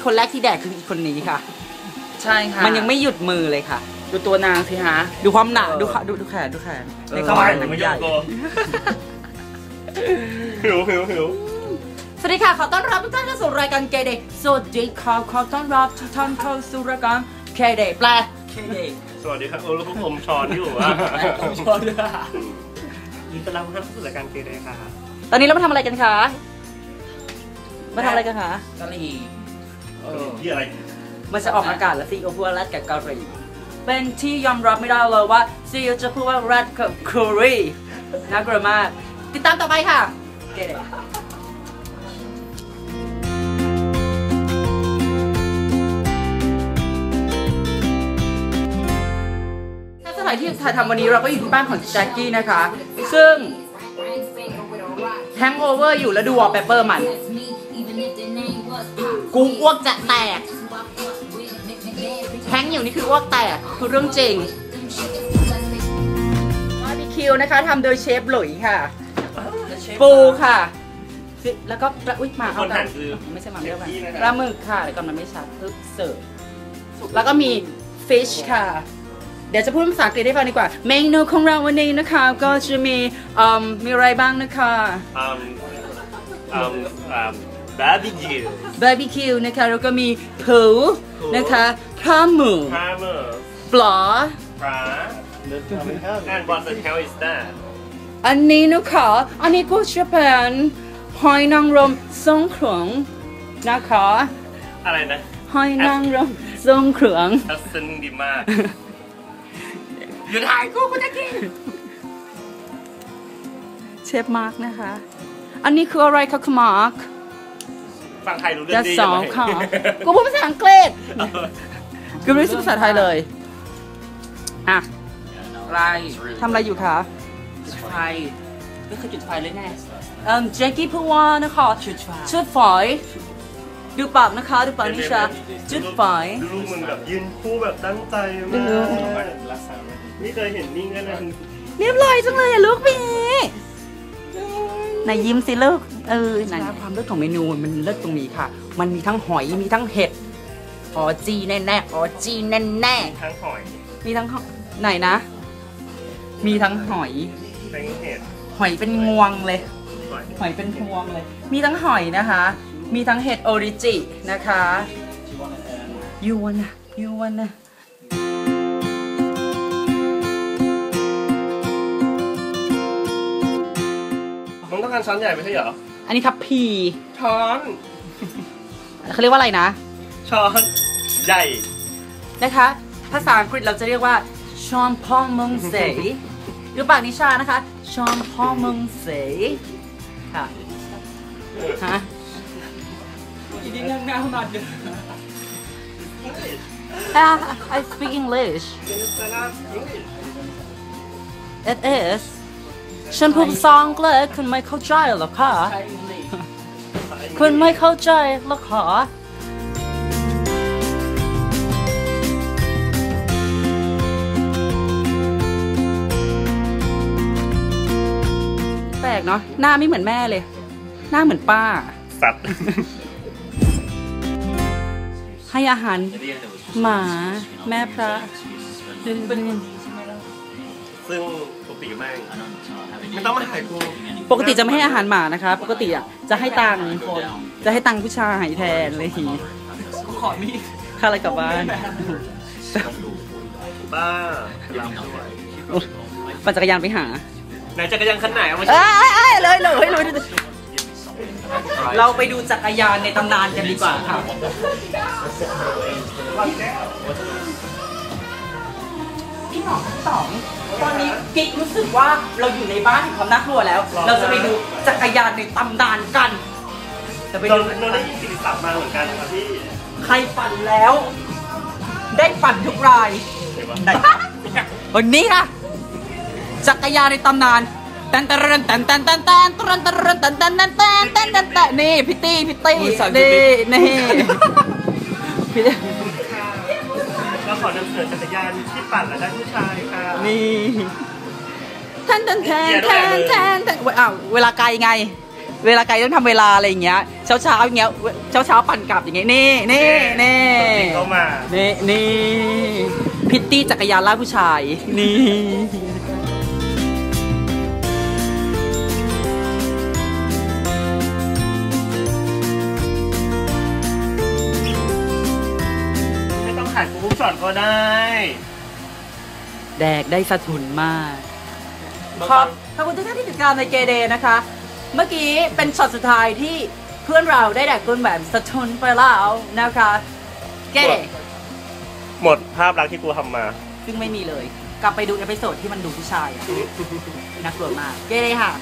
อีคนแรกที่แดกคืออีคนนี้ค่ะ ใช่ค่ะมันยังไม่หยุดมือเลยค่ะ ดูตัวนางสิฮะ ดูความหนาเออดูขาดูดูแขนดูแขนเออในกระบาดมันใหญ่หิวหิวหิวสวัสดีค่ะ ขอต้อนรับทุกท่านเข้าสู่รายการเกเดสวัสดีค่ะขอต้อนรับทุกท่านเข้าสู่รายการเกเดแปลเกเดสวัสดีครับเออแล้วพวกผมช้อนอยู่อะชอบด้วยยินดีต้อนรับทุกท่านเข้าสู่รายการเกย์เดย์ค่ะ ตอนนี้เรามาทำอะไรกันคะ มาทำอะไรกันคะกะหรี่เออ ที่อะไร มันจะออกอากาศแล้วซีโอพูดว่าแรดกับเกาหลีเป็นที่ยอมรับไม่ได้เลยว่าซีโอจะพูดว่าแรดกับเกาหลีน่ากลัวมาก ติดตามต่อไปค่ะเกเดสถานที่ถ่ายทำวันนี้เราก็อยู่ที่บ้านของแจ็คกี้นะคะ ซึ่งแฮงโอเวอร์อยู่แล้วดูวอลเปเปอร์มัน กูอ้วกจะแตกแฮงอยู่นี่คืออ้วกแตก คือเรื่องจริงบาร์บีคิวนะคะทำโดยเชฟหลุยค่ะ ปูค่ะ แล้วก็ปลาอุ้ยมาคเอานกัหันนคือไม่ใช่มาเรียกว่าเชฟกี้นะครับปลาหมึกค่ะเดี๋ยวก่อนมันไม่ชัดปึ๊บเสิร์ฟแล้วก็มี fish ค่ะ เดี๋ยวจะพูดภาษาอังกฤษให้ฟังดีกว่า เมนูของเราวันนี้นะคะ ก็จะมีเอ่อมีอะไรบ้างนะคะอืมอืมอืม บาร์บีคิวบาร์บีคิวนะคะแล้วก็มีปูนะคะข้าวหมูฮาร์เมอร์ปลาปลา and what the hell is that อันนี้นะคะอันนี้ก็จะเป็นหอยนางรมทรงเครื่องนะคะอะไรนะหอยนางรมทรงเครื่องทัศนดีมากหยุดถ่ายกูกูจะกินเชฟมาร์กนะคะ อันนี้คืออะไรคะคุณมาร์ก ฟังไทยรู้เรื่อจะงดีสองใช่ไหมค่ะกูพูดภาษาอังกฤษกูไม่รู้ภาษาไทยเลยอะไรทำอะไรอยู่คะไฟไม่เคยจุดไฟเลยแน่เอ่อแจ็คกี้พูดว่านะคะชุดไฟจุดไฟดูปากนะคะดูปากนิชาจุดไฟดูลูกมันแบบยืนคู่แบบตั้งใจมากนี่เคยเห็นนิ่งกันนะ เรียบร้อยจังเลยอะลูกพี่ ไหนยิ้มสิลูกเออไหนความเลิศของเมนูมันเลิศตรงนี้ค่ะ มันมีทั้งหอยมีทั้งเห็ดออจีแน่แน่ๆออจีแน่แน่ทั้งหอยๆมีทั้งหอยไหนนะ มีทั้งหอยทั้งเห็ดหอยเป็นงวงเลยหอยหอยเป็นพวงเลย มีทั้งหอยนะคะ มีทั้งเห็ดโอริจินะคะยูวันนะยูวันนะ ต้องการช้อนใหญ่ไม่ใช่เหรอ อันนี้ครับพีช้อน เขาเรียกว่าอะไรนะ ช้อนใหญ่ นะคะ ภาษาอังกฤษเราจะเรียกว่าชอนพอมงเสยดูปากนิชานะคะชอนพอมงเสยค่ะ ฮะอีนี่นั่งหน้ามาเดิน Ah, I speak English. It is. ฉันพูดภาษาอังกฤษคุณไม่เข้าใจหรอคะคุณไม่เข้าใจหรอคะแปลกเนาะหน้าไม่เหมือนแม่เลย หน้าเหมือนป้า สัตว์ ให้อาหาร หมา แม่พระดึงเป็นซึ่งปก ติแม่งไม่ต้องมาถ่ายกูปกติจะไม่ให้อาหารหมานะคะ ปกติอะจะให้ตังค์จะให้ตังค์ผู้ชายแทนเลยทีกูขอมีดค่าอะไรกลับบ้านบ้าปั่นจักรยานไปหา ไหนจักรยานคันไหนเอามาเอ้ยเอ้ยเลยเลยเลยเราไปดูจักรยานในตำนานกันดีกว่าค่ะ กิ๊กรู้สึกว่าเราอยู่ในบ้านแห่งความน่ากลัวแล้ว เราจะไปดูจักรยานในตำนานกันจะไปเราดูเราได้ยินกิติศัพท์มาเหมือนกันครับพี่ใครปั่นแล้ว ได้ปั่นทุกรายได้วันนี้ค่ะจักรยานในตำนานแตนแตนแตนแตนแตนแตนแตนแตนแตนแตนแตนแตนแตนแตนแตนนี่พี่ตี้พี่ตี้นี่นี่พี่ตี้เราขอนำเสนอจักรยานที่ปั่นและได้ผู้ชายค่ะนี่ แทนแทนแทนแทนแทนแทนอ้าวเวลาไกลไง เวลาไกลต้องทำเวลาอะไรอย่างเงี้ย เช้าเช้าๆอย่างเงี้ย เช้าเช้าๆปั่นกลับอย่างเงี้ย นี่นี่นี่เข้ามา นี่นี่พิตตี้จักรยานล่ากผู้ชาย นี่ไม่ต้องหันกูปุ๊บสอนก็ได้ แดกได้สะทุนมาก ขอบขอบคุณทุกท่านที่ติดตามใน Gay Day นะคะ เมื่อกี้เป็นช็อตสุดท้ายที่เพื่อนเราได้แดกกุ้งแบบสะทุนไปแล้วนะคะ Gay Day หมดภาพลักษณ์ที่กูทำมา ซึ่งไม่มีเลย กลับไปดู episode ที่มันดูผู้ชายอะน่ากลัวมาก Gay Day ค่ะ